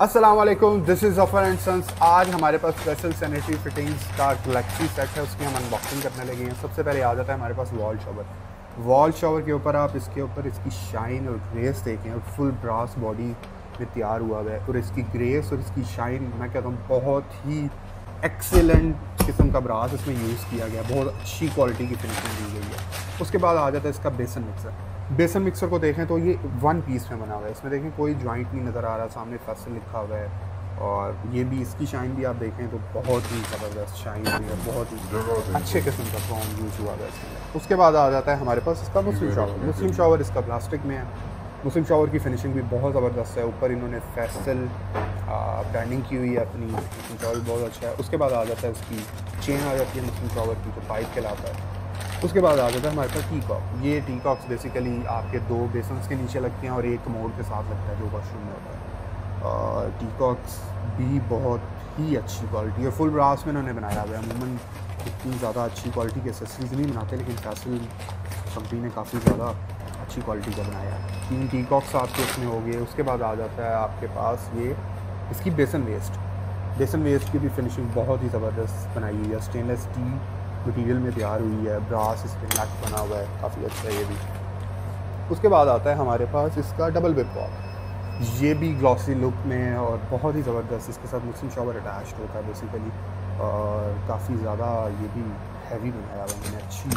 वालेकुम this is offer and sons आज हमारे पास स्पेशल सैनिटरी फिटिंग्स का गलेक्सी सेट है, उसकी हम अनबॉक्सिंग करने लगे हैं। सबसे पहले आ जाता है हमारे पास वॉल शॉवर वॉल शॉवर के ऊपर आप इसके ऊपर इसकी शाइन और ग्रेस देखें और फुल ब्रास बॉडी में तैयार हुआ है और इसकी ग्रेस और इसकी शाइन मैं कहता हूँ, बहुत ही एक्सेलेंट किस्म का ब्रास इसमें यूज़ किया गया बहुत अच्छी क्वालिटी की फिनिशिंग दी गई है। उसके बाद आ जाता है इसका बेसन मिक्सर बेसन मिक्सर को देखें तो ये वन पीस में बना हुआ है। इसमें देखें कोई जॉइंट नहीं नज़र आ रहा सामने फ़सल लिखा हुआ है और ये भी इसकी शाइन भी आप देखें तो बहुत ही ज़बरदस्त शाइन हुई है बहुत ही अच्छे किस्म का फॉर्म यूज़ हुआ है इसमें। उसके बाद आ जाता है हमारे पास इसका मुस्लिम शावर मुस्लिम शावर इसका प्लास्टिक में है। मुस्लिम शावर की फिनिशिंग भी बहुत ज़बरदस्त है। ऊपर इन्होंने फैसल ब्रांडिंग की हुई है अपनी। मुस्लिम शावर बहुत अच्छा है। उसके बाद आ जाता है उसकी चेन आ जाती है मुस्लिम शावर की जो पाइप कहलाता है। उसके बाद आ जाता है हमारे पास टी कॉक ये टी कॉक्स बेसिकली आपके दो बेसन्स के नीचे लगते हैं और एक मोड के साथ लगता है जो वॉशरूम में होता है। और टी कॉक्स भी बहुत ही अच्छी क्वालिटी है। फुल ब्रास में इन्होंने बनाया हुआ है। अमूमन इतनी ज़्यादा अच्छी क्वालिटी के एसेसरीज नहीं बनाते, लेकिन फैसल कंपनी ने काफ़ी ज़्यादा अच्छी क्वालिटी का बनाया है। तीन टी कॉक्स आपके इसमें हो गए। उसके बाद आ जाता है आपके पास ये, इसकी बेसन वेस्ट बेसन वेस्ट की भी फिनिशिंग बहुत ही ज़बरदस्त बनाई हुई है। स्टेनलेस स्टील मटेरियल में तैयार हुई है ब्रास इस पर नट बना हुआ है, काफ़ी अच्छा है ये भी। उसके बाद आता है हमारे पास इसका डबल बिप पॉप ये भी ग्लॉसी लुक में और बहुत ही ज़बरदस्त, इसके साथ मुस्लिम शॉवर अटैच होता है बेसिकली और काफ़ी ज़्यादा ये भी हैवी बनाया हुआ मैंने, अच्छी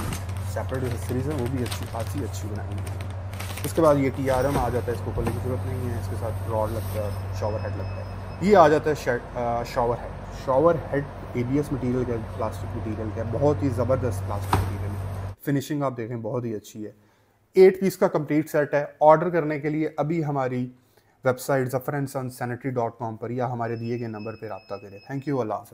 सेपरेट सीरीज़ है, वो भी अच्छी खासी अच्छी बनाई है। उसके बाद ये टी आर एम आ जाता है, इसको खोलने की ज़रूरत नहीं है, इसके साथ रॉड लगता है शॉवर हेड लगता है। ये आ जाता है shower head shower head A B S material का प्लास्टिक मटीरियल का, बहुत ही ज़बरदस्त प्लास्टिक मटीरियल है। फिनिशिंग आप देखें, बहुत ही अच्छी है। एट पीस का कंप्लीट सेट है। ऑर्डर करने के लिए अभी हमारी website Zafar and son sanitary dot com पर या हमारे दिए गए नंबर पर रबता करें। Thank you Allah half